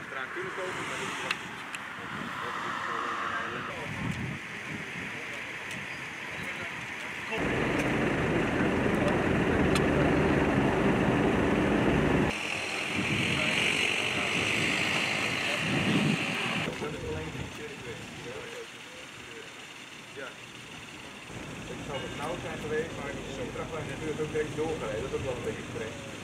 Achteraan kunnen komen, maar dat is Ja. Het zou wat nauw zijn geweest, maar die is zo'n vrachtwagen natuurlijk ook direct doorgereden. Dat is ook wel een beetje vreemd.